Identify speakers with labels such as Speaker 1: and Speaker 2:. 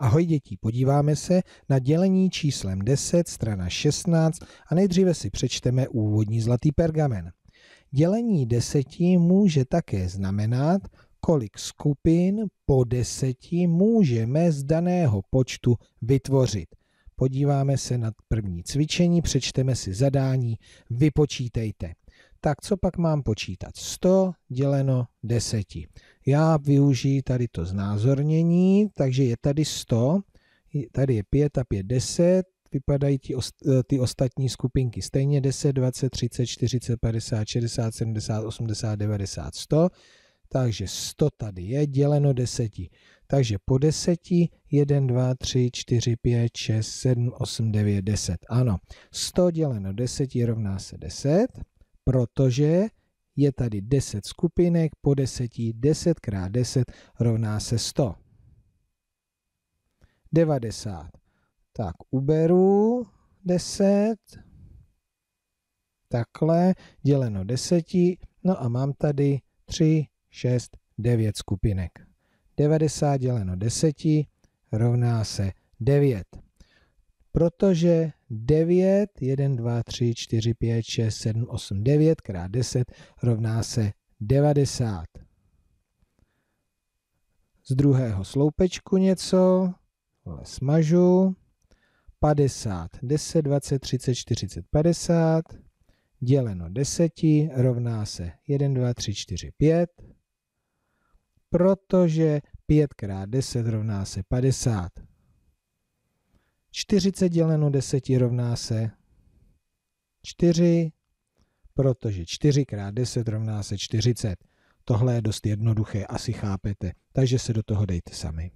Speaker 1: Ahoj děti, podíváme se na dělení číslem 10, strana 16 a nejdříve si přečteme úvodní zlatý pergamen. Dělení deseti může také znamenat, kolik skupin po deseti můžeme z daného počtu vytvořit. Podíváme se na první cvičení, přečteme si zadání, vypočítejte. Tak co pak mám počítat? 100 děleno 10. Já využiji tady to znázornění, takže je tady 100, tady je 5 a 5, 10, vypadají ty, ty ostatní skupinky stejně 10, 20, 30, 40, 50, 60, 70, 80, 90, 100. Takže 100 tady je děleno 10. Takže po 10 1, 2, 3, 4, 5, 6, 7, 8, 9, 10. Ano, 100 děleno 10 rovná se 10 protože je tady 10 skupinek po 10, 10 krát 10 rovná se 100. 90. Tak uberu 10, takhle, děleno 10, no a mám tady 3, 6, 9 skupinek. 90 děleno 10 rovná se 9 protože 9, 1, 2, 3, 4, 5, 6, 7, 8, 9 krát 10 rovná se 90. Z druhého sloupečku něco, smažu, 50, 10, 20, 30, 40, 50, děleno 10 rovná se 1, 2, 3, 4, 5, protože 5 krát 10 rovná se 50. 40 děleno 10 rovná se 4, protože 4 krát 10 rovná se 40. Tohle je dost jednoduché, asi chápete, takže se do toho dejte sami.